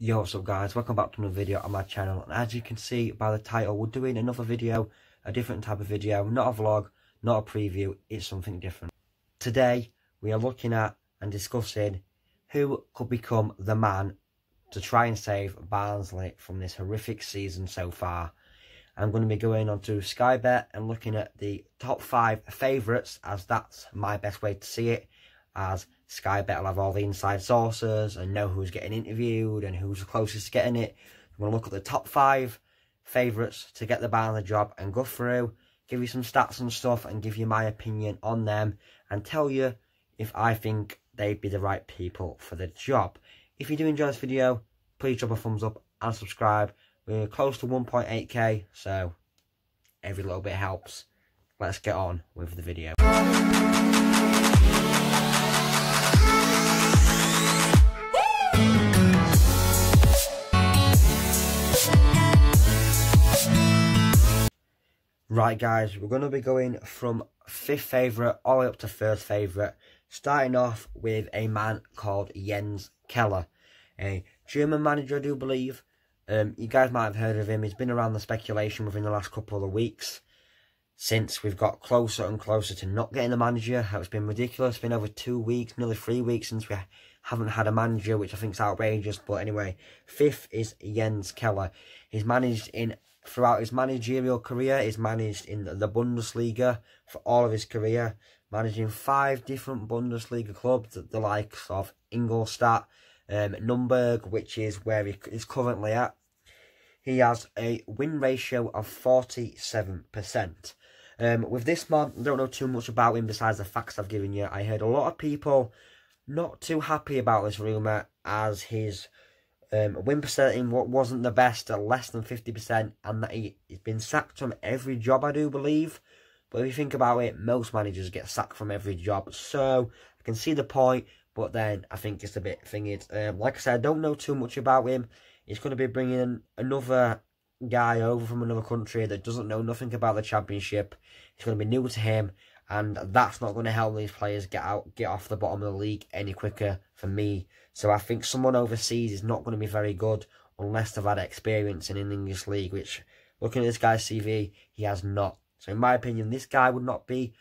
Yo, what's up guys, welcome back to another video on my channel and as you can see by the title we're doing another video, a different type of video, not a vlog, not a preview, it's something different. Today we are looking at and discussing who could become the man to try and save Barnsley from this horrific season so far. I'm going to be going on to Sky Bet and looking at the top 5 favourites as that's my best way to see it as Sky Bet will have all the inside sources and know who's getting interviewed and who's the closest to getting it. I'm going to look at the top five favourites to get the bar on the job and go through, give you some stats and stuff and give you my opinion on them and tell you if I think they'd be the right people for the job. If you do enjoy this video, please drop a thumbs up and subscribe. We're close to 1.8k, so every little bit helps. Let's get on with the video. Right guys, we're going to be going from 5th favourite all the way up to 1st favourite. Starting off with a man called Jens Keller. A German manager I do believe. Um, you guys might have heard of him. He's been around the speculation within the last couple of weeks. Since we've got closer and closer to not getting a manager. It's been ridiculous. It's been over two weeks, nearly three weeks since we haven't had a manager, which I think is outrageous. But anyway, 5th is Jens Keller. He's managed in throughout his managerial career. He's managed in the Bundesliga for all of his career, managing five different Bundesliga clubs, the likes of Ingolstadt, um, Nuremberg, which is where he is currently at. He has a win ratio of 47%. Um, with this man, I don't know too much about him besides the facts I've given you. I heard a lot of people not too happy about this rumour as his um, win percentage what wasn't the best at less than 50% and that he, he's been sacked from every job I do believe. But if you think about it, most managers get sacked from every job. So I can see the point, but then I think it's a bit thingy. Um, like I said, I don't know too much about him. He's going to be bringing another guy over from another country that doesn't know nothing about the championship. It's going to be new to him and that's not going to help these players get out, get off the bottom of the league any quicker for me. So I think someone overseas is not going to be very good unless they've had experience in an English league, which looking at this guy's CV, he has not. So in my opinion, this guy would not be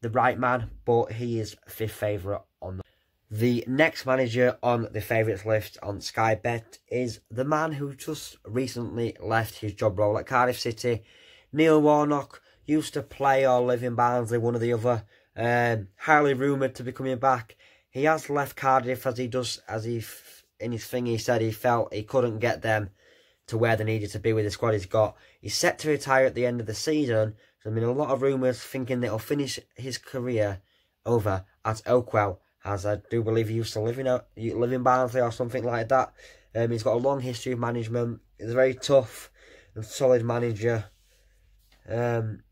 the right man, but he is fifth favourite on the the next manager on the favourites list on Sky Bet is the man who just recently left his job role at Cardiff City, Neil Warnock used to play or live in Barnsley, one or the other. Um, highly rumoured to be coming back. He has left Cardiff as he does, as he, in his thing, he said he felt he couldn't get them to where they needed to be with the squad he's got. He's set to retire at the end of the season. There's been a lot of rumours thinking that he'll finish his career over at Oakwell, as I do believe he used to live in, live in Barnsley or something like that. Um, he's got a long history of management. He's a very tough and solid manager. Um,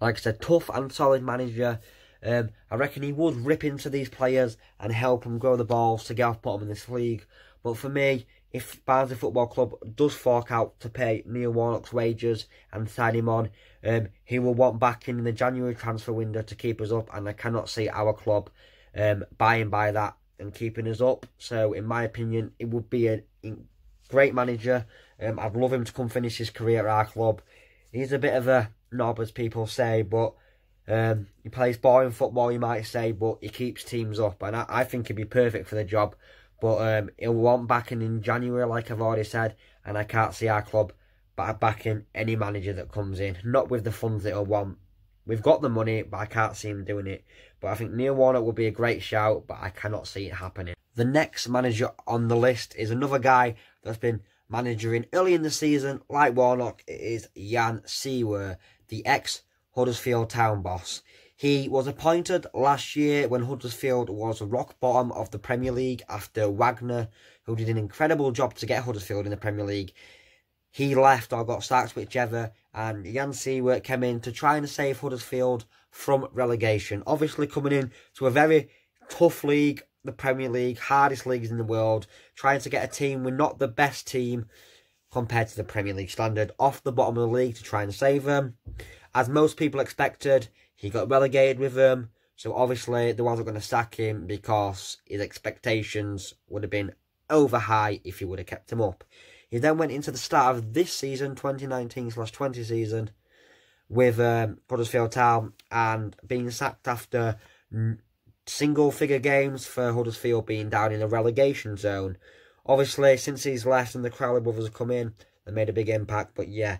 like I said, tough and solid manager. Um, I reckon he would rip into these players and help them grow the balls to get off bottom in this league. But for me, if Barnsley Football Club does fork out to pay Neil Warnock's wages and sign him on, um, he will want back in the January transfer window to keep us up. And I cannot see our club um, buying by that and keeping us up. So, in my opinion, it would be a great manager. Um, I'd love him to come finish his career at our club. He's a bit of a knob, as people say, but um, he plays boring football, you might say, but he keeps teams up, and I, I think he'd be perfect for the job. But um, he'll want backing in January, like I've already said, and I can't see our club backing any manager that comes in, not with the funds that he'll want. We've got the money, but I can't see him doing it. But I think Neil Warnock would be a great shout, but I cannot see it happening. The next manager on the list is another guy that's been managing early in the season, like Warnock, it is Jan Siewert the ex-Huddersfield Town boss. He was appointed last year when Huddersfield was rock bottom of the Premier League after Wagner, who did an incredible job to get Huddersfield in the Premier League. He left or got sacked, whichever, and Jan Siewert came in to try and save Huddersfield from relegation. Obviously coming in to a very tough league, the Premier League, hardest leagues in the world, trying to get a team with not the best team compared to the Premier League standard off the bottom of the league to try and save them. As most people expected, he got relegated with them. So obviously they wasn't going to sack him because his expectations would have been over high if he would have kept him up. He then went into the start of this season, 2019-20 season, with um, Huddersfield Town and being sacked after single figure games for Huddersfield being down in the relegation zone. Obviously, since he's left and the Cowley brothers have come in, they made a big impact. But yeah,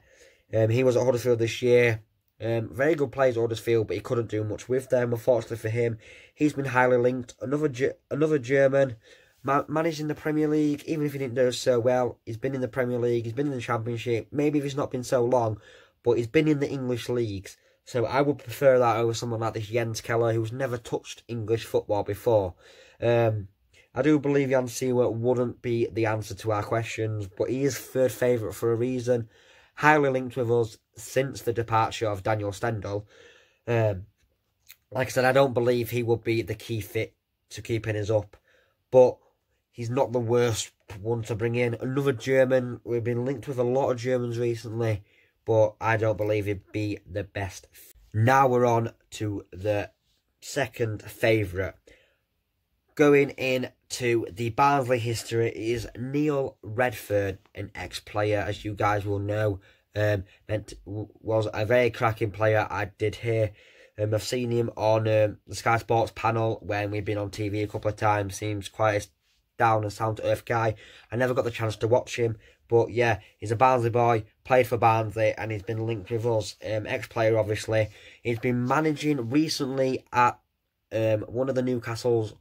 um, he was at Huddersfield this year. Um, very good players at Huddersfield, but he couldn't do much with them. Unfortunately for him, he's been highly linked. Another another German ma managing the Premier League, even if he didn't do so well, he's been in the Premier League, he's been in the Championship. Maybe if he's not been so long, but he's been in the English leagues. So I would prefer that over someone like this Jens Keller, who's never touched English football before. Um, I do believe Jan Siewert wouldn't be the answer to our questions, but he is third favourite for a reason. Highly linked with us since the departure of Daniel Stendel. Um, like I said, I don't believe he would be the key fit to keeping us up. But he's not the worst one to bring in. Another German. We've been linked with a lot of Germans recently but I don't believe he'd be the best. Now we're on to the second favourite. Going into the Barnsley history is Neil Redfearn, an ex-player, as you guys will know. Um, meant was a very cracking player. I did hear. Um, I've seen him on um, the Sky Sports panel when we've been on TV a couple of times. Seems quite a down and sound to earth guy. I never got the chance to watch him, but yeah, he's a Barnsley boy, played for Barnsley, and he's been linked with us. Um, ex-player, obviously. He's been managing recently at um, one of the Newcastle's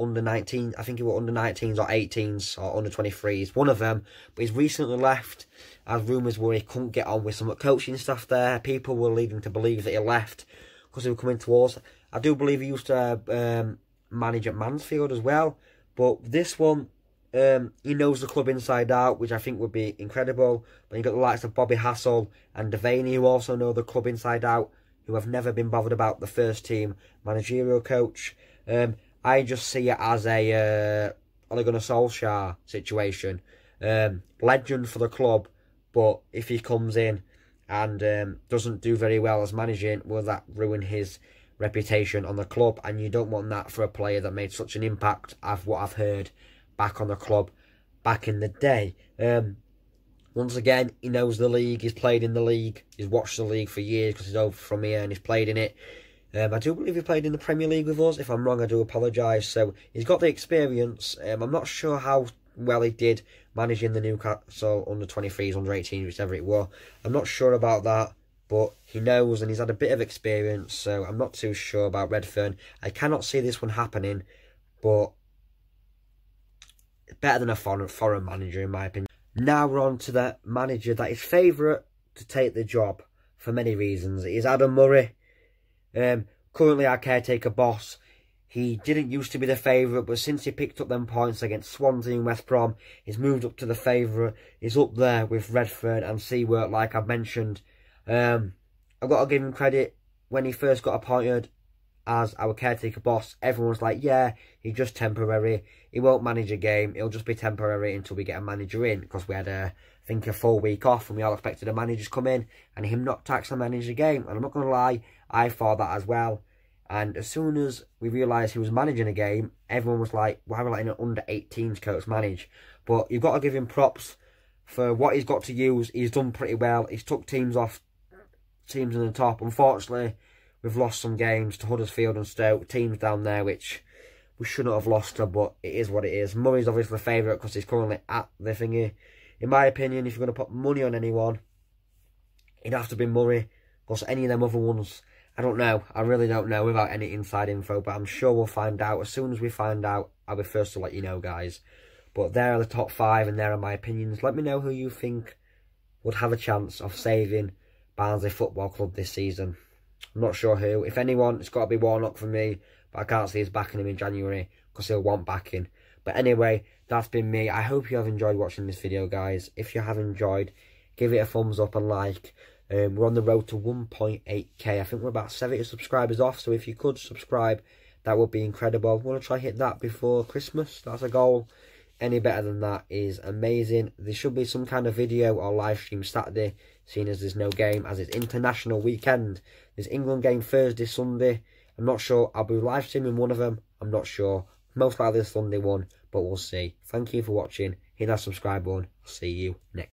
under 19, I think he was under 19s or 18s or under 23s, one of them. But he's recently left, as rumours were he couldn't get on with some of the coaching staff there. People were leading to believe that he left because he was coming towards. I do believe he used to um, manage at Mansfield as well. But this one, um, he knows the club inside out, which I think would be incredible. But you've got the likes of Bobby Hassell and Devaney, who also know the club inside out, who have never been bothered about the first team managerial coach. Um, I just see it as a uh, Ole Gunnar Solskjaer situation. Um, legend for the club, but if he comes in and um, doesn't do very well as managing, will that ruin his reputation on the club? And you don't want that for a player that made such an impact, of what I've heard, back on the club back in the day. Um, once again, he knows the league, he's played in the league, he's watched the league for years because he's over from here and he's played in it. Um, I do believe he played in the Premier League with us. If I'm wrong, I do apologise. So he's got the experience. Um, I'm not sure how well he did managing the Newcastle under 23s, under 18s, whichever it was. I'm not sure about that, but he knows and he's had a bit of experience. So I'm not too sure about Redfearn. I cannot see this one happening, but better than a foreign, foreign manager, in my opinion. Now we're on to the manager that is favourite to take the job for many reasons. It is Adam Murray. Um, currently our caretaker boss. He didn't used to be the favourite, but since he picked up them points against Swansea and West Brom, he's moved up to the favourite. He's up there with Redfearn and Siewert, like I've mentioned. Um, I've got to give him credit. When he first got appointed, as our caretaker boss, everyone was like, yeah, he's just temporary. He won't manage a game. It'll just be temporary until we get a manager in. Because we had, a, I think, a full week off and we all expected a manager to come in and him not to actually manage a game. And I'm not going to lie, I thought that as well. And as soon as we realised he was managing a game, everyone was like, why are we like an under 18s coach manage. But you've got to give him props for what he's got to use. He's done pretty well. He's took teams off teams in the top. Unfortunately, We've lost some games to Huddersfield and Stoke, teams down there which we shouldn't have lost to, but it is what it is. Murray's obviously the favourite because he's currently at the thingy. In my opinion, if you're going to put money on anyone, it'd have to be Murray. Because any of them other ones, I don't know. I really don't know without any inside info, but I'm sure we'll find out. As soon as we find out, I'll be first to let you know, guys. But there are the top five, and there are my opinions. Let me know who you think would have a chance of saving Barnsley Football Club this season. I'm not sure who. If anyone, it's got to be Warnock for me. But I can't see us backing him in January because he'll want backing. But anyway, that's been me. I hope you have enjoyed watching this video, guys. If you have enjoyed, give it a thumbs up and like. Um, we're on the road to 1.8k. I think we're about 70 subscribers off. So if you could subscribe, that would be incredible. We want to try hit that before Christmas. That's a goal. Any better than that is amazing. There should be some kind of video or live stream Saturday seeing as there's no game, as it's international weekend. There's England game Thursday, Sunday. I'm not sure. I'll be live streaming one of them. I'm not sure. Most likely the Sunday one. but we'll see. Thank you for watching. Hit that subscribe button. See you next